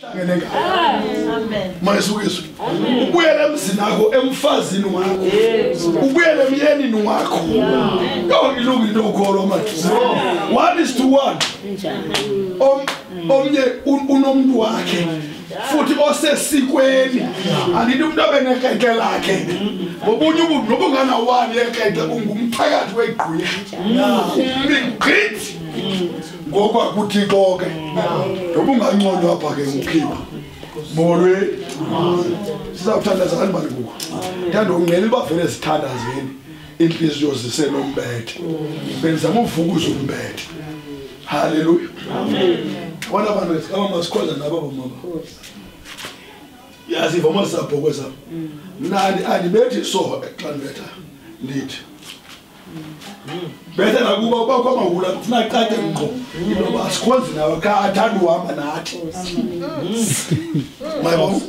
hlangene ngayo mayisukiswe ubuyele emzini akho emfazini wakho ubuyele emyenini wakho yo ilungu into ukholwa manje one is to one Om- omnye un- unomuntu wakhe futhi osesikweni andithi umntu abe nekeke lakhe ngobunye ubuntu noba unganawani yekeke ungumphakathi wegqwirha umbigqithi ngokwakuthixo ke noba unganconywa apha ke nguphiwa molweni sizawuthandazani bani kuko thanda ungceli bavele zithandazeni iintliziyo zisenombethe benzama uvukuza umbethe. Halleluya bona abantu abamasikhwaza nabo abamama yaziva amasapho kwezam mna andi- andibethi so xa ndibetha ndithi betha nakuba uba kwamahula kufuna cace ngqo. Intoba asikhonzi nawe kha athanda uhamba nathi. Mayibona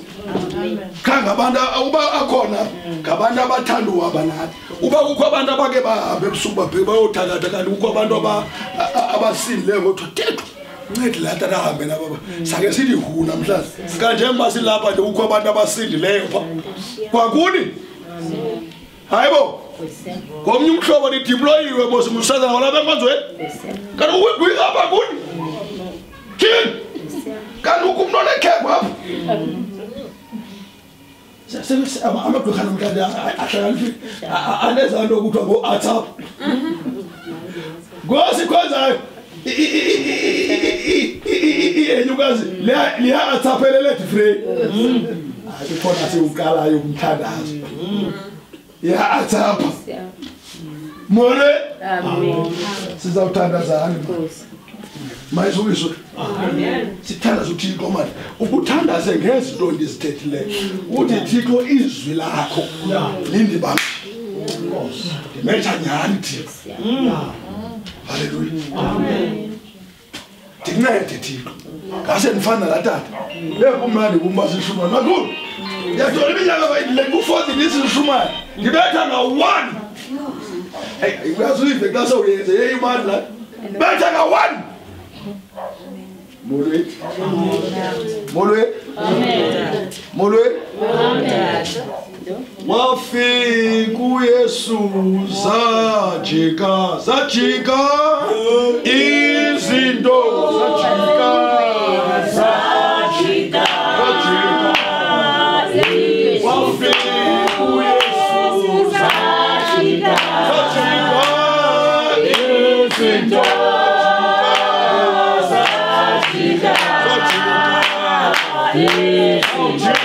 kha ngabantu uba akhona ngabantu abathanda uhamba nathi. Uba kukho abantu abake bahambe ebusuku babheke bayothalatha kanti kukho abantu aba- a- a- abasindileyo ngothiwa tethwa ncedi laa tata ahambe nababa sake sithi hu namhlanje. Kanjengoba silapha nje kukho abantu abasindileyo pha. Kwakuni? Hayi bo ngomnye umhlobo lidiployiwe bosimusazana walapha enkonzweni kanti uyapha kuni tyhini kanti ukho umntu onekhepha apha amagqirha namhlanje ahlakaniphi aneza nto kuthiwa ngo-atap ngosikhonzayo iyenyukazi liya-athaphelele difrey ikhona siwuqalayo umthandazo ya-athapha mole sizawuthandazani mayisukiswe sithandaza uthixo manje ukuthandaze ngezinto ndizithethileyo uthi thixo izwi lakho lindibambe. Ndimetha nyhani thixo? Halleluya ndincede thixo. Ngase ndifana laa tata. Bekumnandi kum basishumane makhulu yesu oliminyaka bekufozi nisishumayo ndibetha nga-one. Uyasuyive xa sowuyenze yeyimani la. Betha nga-one. Molweni molweni molweni wafika uyesu zajika zajika. oh. Touching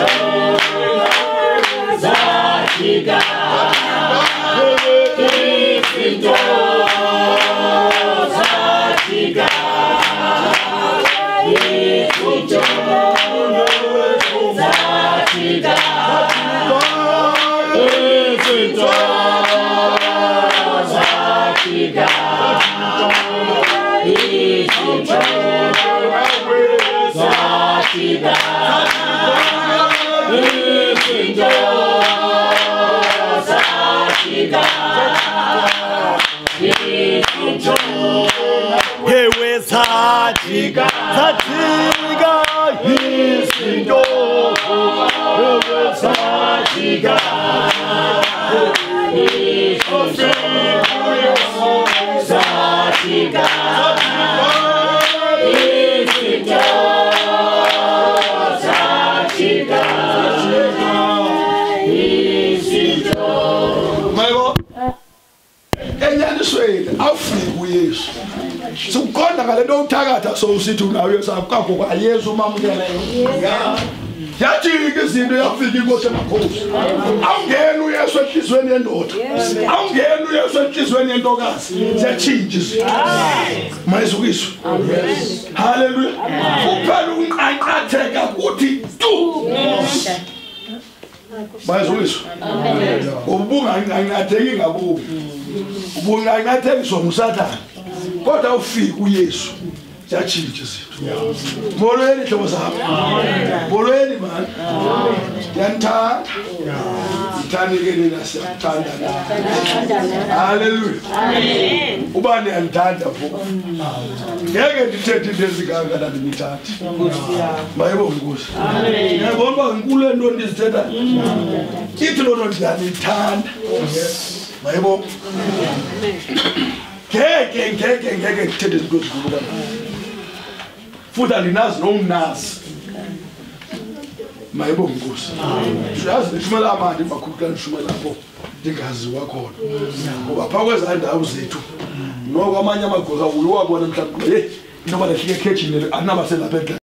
Vida. Awufiki uyesu sikuqonda ngale nto uthakatha sowusithi unawo yesu akukakho kwayesu umamkeleyo yajika izinto yafika inkosi emakhosi awungeni uyesu enhliziyweni yendoda. Awungeni uyesu enhliziyweni yentokazi. Ziyatshintsha izinto. Mayizukiswe haleluya kuphela ukunqanqatheka kuthi tu. Mayizukiswe ubunganqanqatheki ngabubi ubunganqathekiswa ngusathane kodwa ufike uyesu yatshintshe zethu. Molweni hlobo zam. Molweni mani ndiyanithanda. Ndithande ke nina siyakuthanda na halleluya uba ndiyandithanda vuko ngeke ndithethe into ezingaka nandinithathi mayibo nkosi? Yabona uba nkulu ento ndizithethayo ithi loo nto ndiyanithanda mayibo? Ngeke ngeke ngeke ndithethe izinto ezikulu kanayo futhi alinazi nokungazi mayibo nkosi siyazi nishumayela amandi makhulu xa nishumayela lapho ndingaziwa khona. Ngoba phaa kwezaa ndawo zethu noko amanye amagosa uye wabona mhlawumbi heyi intoba lehlike ekhejini aninabaselapha